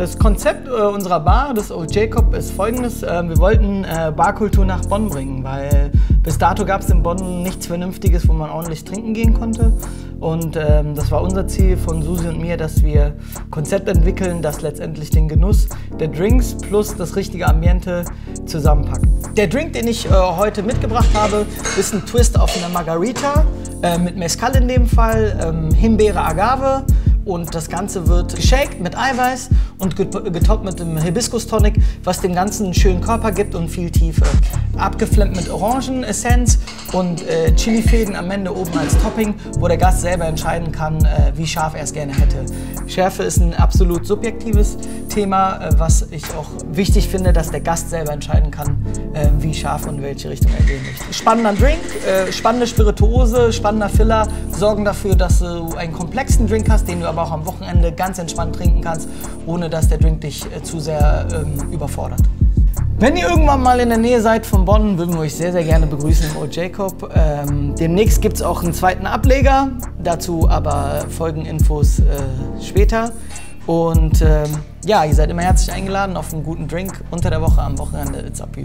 Das Konzept äh, unserer Bar, des Old Jacob, ist folgendes. Äh, wir wollten äh, Barkultur nach Bonn bringen, weil bis dato gab es in Bonn nichts Vernünftiges, wo man ordentlich trinken gehen konnte. Und ähm, das war unser Ziel von Susi und mir, dass wir Konzept entwickeln, das letztendlich den Genuss der Drinks plus das richtige Ambiente zusammenpackt. Der Drink, den ich äh, heute mitgebracht habe, ist ein Twist auf eine Margarita äh, mit Mezcal in dem Fall, ähm, Himbeere Agave und das Ganze wird geshakt mit Eiweiß und getoppt mit dem Hibiskus-Tonic, was dem Ganzen einen schönen Körper gibt und viel Tiefe. Abgeflammt mit Orangenessenz und äh, Chilifäden am Ende oben als Topping, wo der Gast selber entscheiden kann, äh, wie scharf er es gerne hätte. Schärfe ist ein absolut subjektives Thema, äh, was ich auch wichtig finde, dass der Gast selber entscheiden kann, äh, wie scharf und in welche Richtung er gehen möchte. Spannender Drink, äh, spannende Spirituose, spannender Filler sorgen dafür, dass du einen komplexen Drink hast, den du aber auch am Wochenende ganz entspannt trinken kannst, ohne dass der Drink dich äh, zu sehr ähm, überfordert. Wenn ihr irgendwann mal in der Nähe seid von Bonn, würden wir euch sehr, sehr gerne begrüßen im Old Jacob. Ähm, demnächst gibt es auch einen zweiten Ableger, dazu aber folgen Infos äh, später. Und ähm, ja, ihr seid immer herzlich eingeladen auf einen guten Drink unter der Woche, am Wochenende. It's up you.